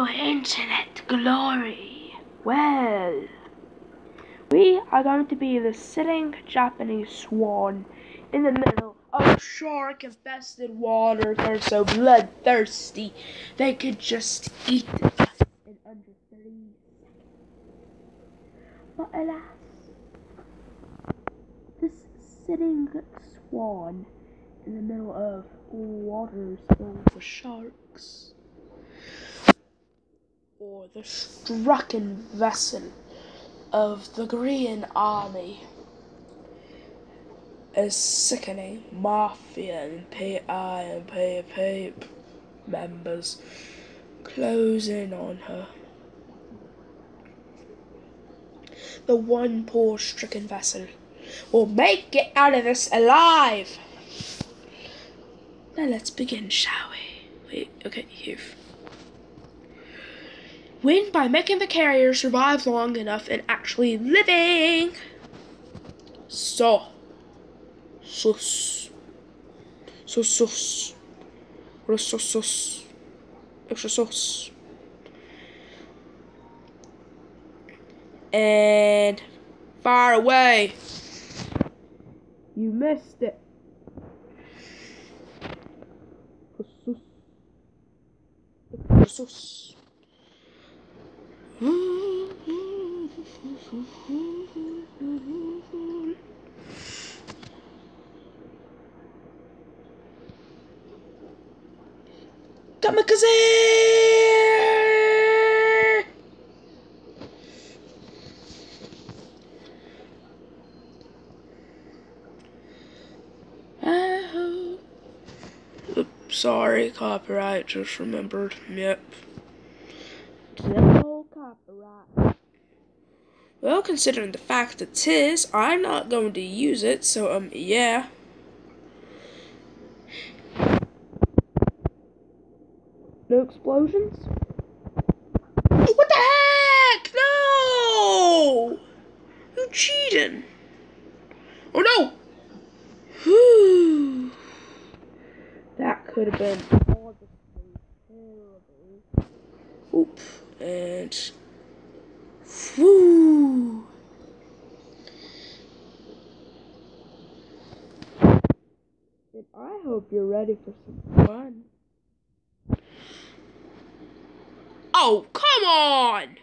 Hello, Internet Glory. Well, we are going to be the sitting Japanese swan in the middle of shark infested waters. They're so bloodthirsty, they could just eat us in under three. But alas, this sitting swan in the middle of waters filled with sharks or the stricken vessel of the Green army. A sickening mafia and PI and PAP members close in on her. The one poor stricken vessel will make it out of this alive. Now let's begin, shall we? Wait, okay, here. Win by making the carrier survive long enough and actually living. So. Sus. Sus sus. Sus sus. Extra sus. And far away. You missed it. Sus. Sus. Kamikaze! Sorry, copyright, just remembered. Yep. No copyright. Well, considering the fact that tis, I'm not going to use it, so, um, yeah. No explosions? What the heck? No! You cheating. Oh no! Whew. That could have been terrible. Oop. And. Whew. And I hope you're ready for some fun. Oh, come on!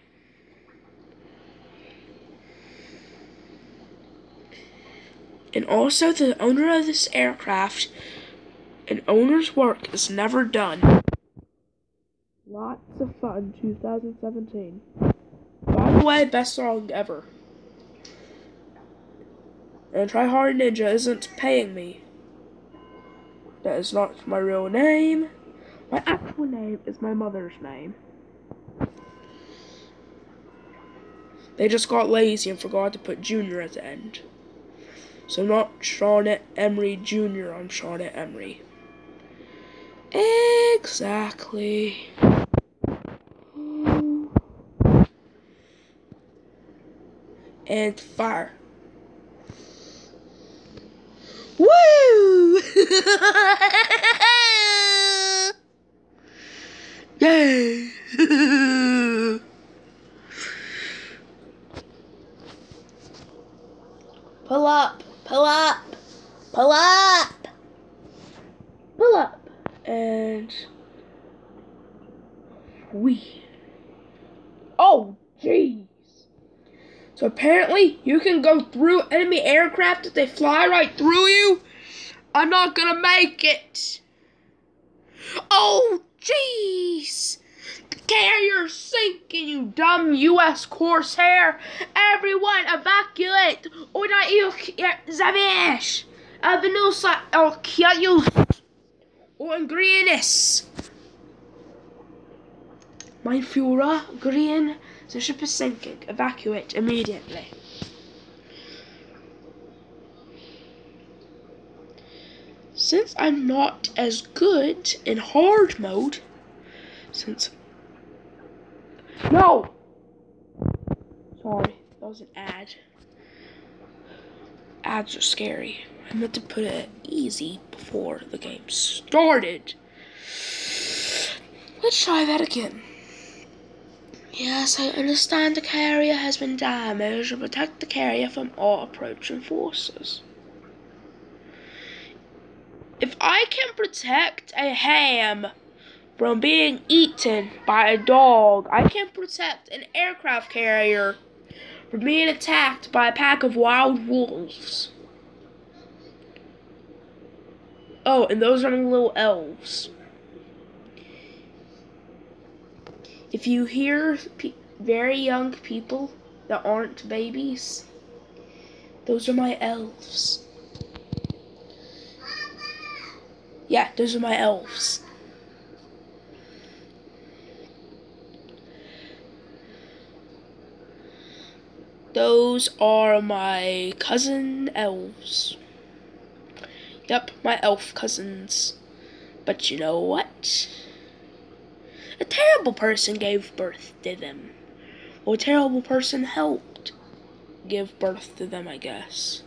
And also, the owner of this aircraft, an owner's work is never done. Lots of fun, 2017. By the way, best song ever. And Try Hard Ninja isn't paying me. That is not my real name. My actual name is my mother's name. They just got lazy and forgot to put Junior at the end. So not Shawnette Emery Jr., I'm Shawnette Emery. Exactly. And fire. Woo! Yay! pull up, pull up, pull up, pull up, and we. Oh, jeez. So apparently you can go through enemy aircraft if they fly right through you. I'm not gonna make it. Oh, jeez. The carrier's sinking, you dumb U.S. Corsair. Everyone evacuate. Oder ihr zavish. Avenusa or oh, kill Or greenis. Mein Führer, green. The ship is sinking. Evacuate immediately. Since I'm not as good in hard mode, since... No! Sorry, that was an ad. Ads are scary. I meant to put it easy before the game started. Let's try that again. Yes, I understand the carrier has been damaged to protect the carrier from all approaching forces. If I can protect a ham from being eaten by a dog, I can protect an aircraft carrier from being attacked by a pack of wild wolves. Oh, and those are my little elves. If you hear very young people that aren't babies, those are my elves. Yeah, those are my elves. Those are my cousin elves. Yep, my elf cousins. But you know what? A terrible person gave birth to them. Or a terrible person helped give birth to them, I guess.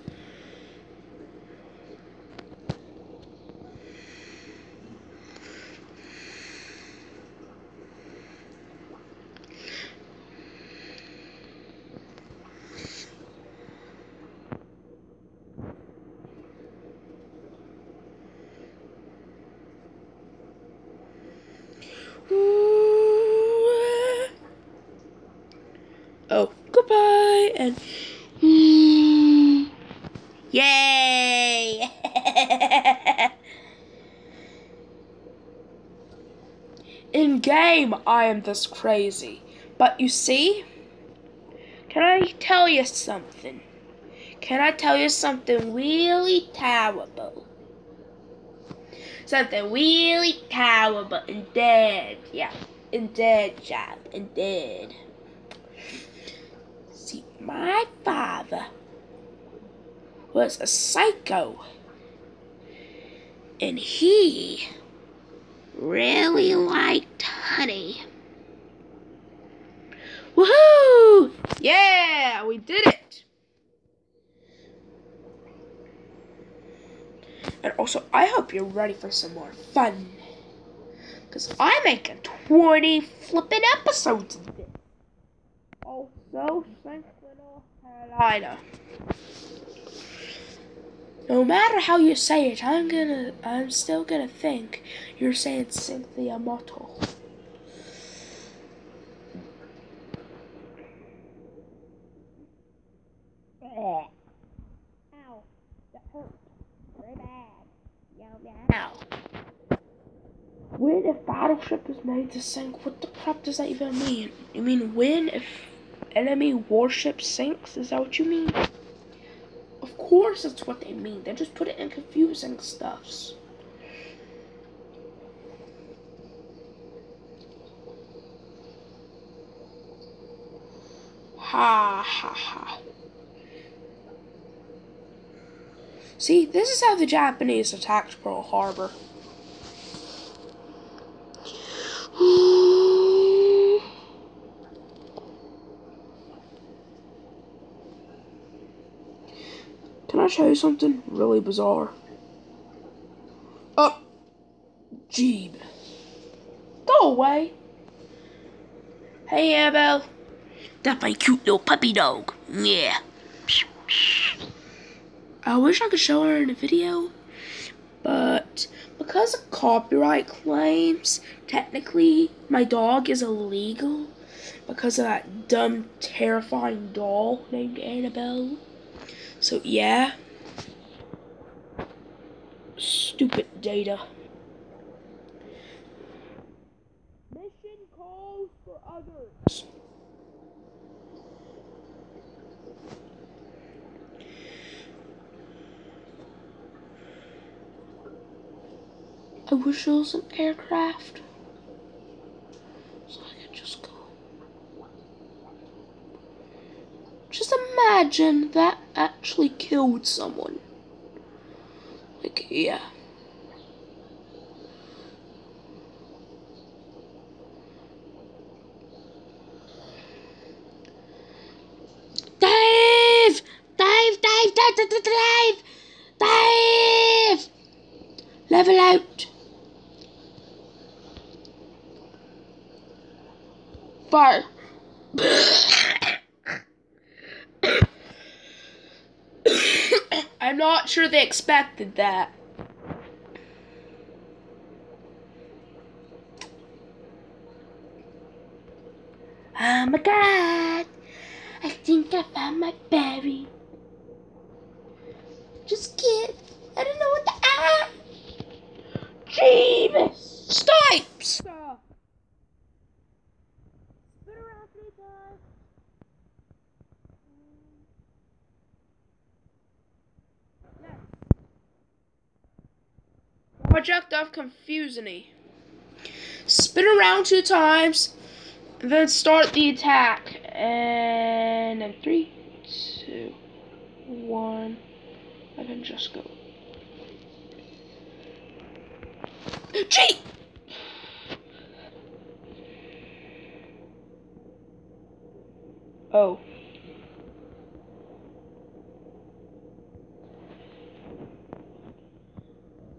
Oh, goodbye and yay! In game, I am this crazy, but you see, can I tell you something? Can I tell you something really terrible? Something really terrible and dead. Yeah, and dead, job, and dead. My father was a psycho. And he really liked honey. Woohoo! Yeah, we did it! And also, I hope you're ready for some more fun. Because I'm making 20 flipping episodes of oh, this. Also, St. Carolina. No matter how you say it, I'm gonna, I'm still gonna think you're saying Cynthia Mottle. Ow, that hurt very yow. When if battleship is made to sink, what the crap does that even mean? You mean when if enemy warship sinks? Is that what you mean? Of course that's what they mean. They just put it in confusing stuffs. Ha ha ha. See, this is how the Japanese attacked Pearl Harbor. Can I show you something really bizarre? Oh, Jeeb. Go away. Hey, Annabelle. That's my cute little puppy dog. Yeah. I wish I could show her in a video, but because of copyright claims, technically my dog is illegal because of that dumb, terrifying doll named Annabelle. So yeah. Stupid data. Mission calls for others. I wish there was an aircraft. So I could just go. Just imagine that actually killed someone. Like, yeah. Dave! Dave, Dave, Dave, Dave, Dave, Dave! Level out. Fire. I'm not sure they expected that. Oh my god! I think I found my berry. Just kid. I don't know what the ah. Jeeves! Stipes! Stop. Spin around three times. Yes. Project of Confusing. Spin around two times, then start the attack. And then three, two, one, and then just go. Cheat!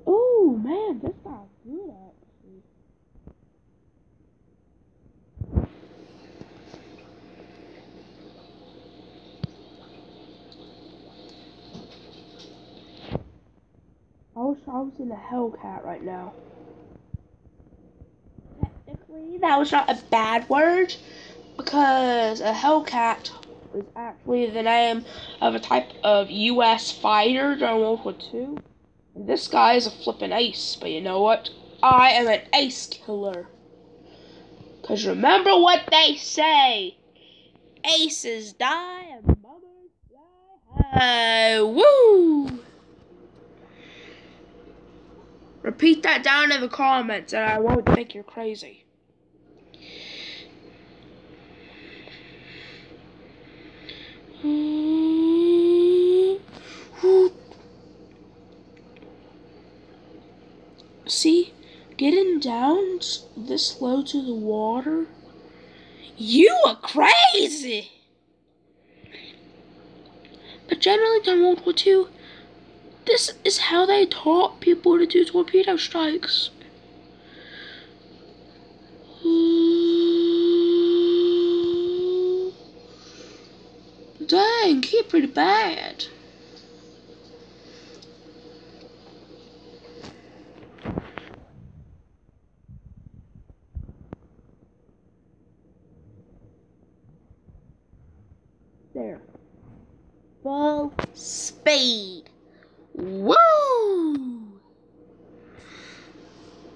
Oh man, this guy's good actually. I wish I was in a Hellcat right now. Technically, that was not a bad word because a Hellcat is actually the name of a type of U.S. fighter during World War II. And this guy is a flippin' ace, but you know what? I am an ace killer. Cause remember what they say: aces die and mothers die. Woo! Repeat that down in the comments, and I won't think you're crazy. See, getting down this low to the water, you are crazy. But generally, during World War II, this is how they taught people to do torpedo strikes. Dang, he pretty bad. There. Full speed. Woo!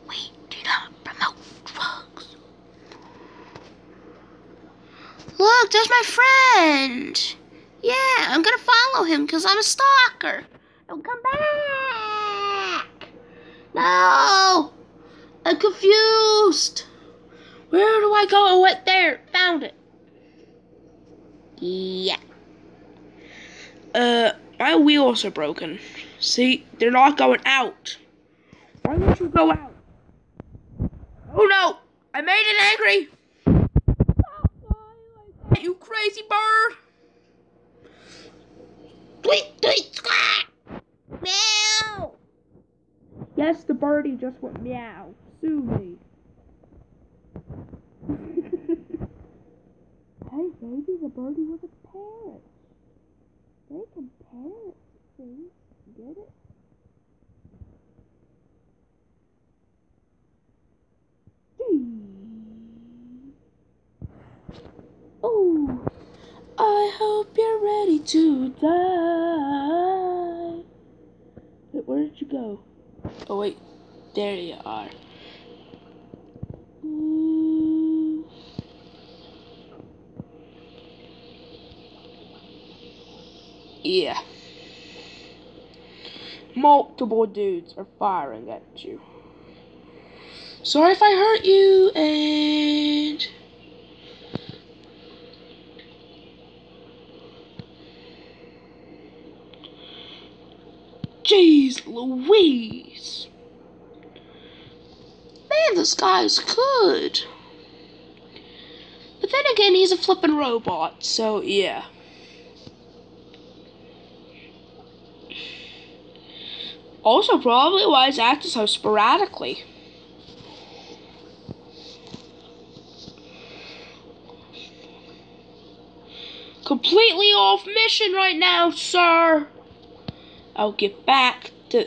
We do not promote drugs. Look, there's my friend. Yeah, I'm gonna follow him because I'm a stalker. Don't come back. No, I'm confused. Where do I go? Oh, wait, there. Found it. Yeah. Uh, my wheels are broken. See, they're not going out. Why won't you go out? Oh no! I made it angry! Stop you crazy bird! Tweet, tweet, squawk! Meow! Yes, the birdie just went meow. Sue me. hey, maybe the birdie was a parrot. They can parrot things. Get it? Oh, I hope you're ready to die. Wait, where did you go? Oh, wait, there you are. Ooh. Yeah. Multiple dudes are firing at you. Sorry if I hurt you, and... Jeez Louise! Man, this guy's good. But then again, he's a flippin' robot, so yeah. Also, probably why he's acting so sporadically. completely off mission right now, sir. I'll get back to.